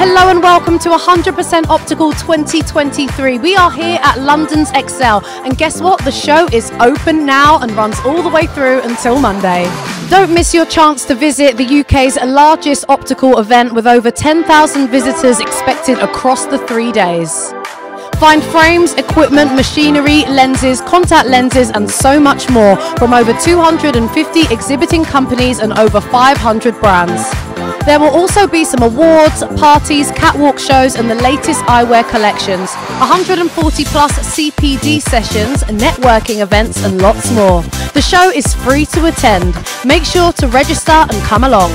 Hello and welcome to 100% Optical 2023. We are here at London's ExCeL, and guess what? The show is open now and runs all the way through until Monday. Don't miss your chance to visit the UK's largest optical event with over 10,000 visitors expected across the three days. Find frames, equipment, machinery, lenses, contact lenses, and so much more from over 250 exhibiting companies and over 500 brands. There will also be some awards, parties, catwalk shows, and the latest eyewear collections, 140 plus CPD sessions, networking events, and lots more. The show is free to attend. Make sure to register and come along.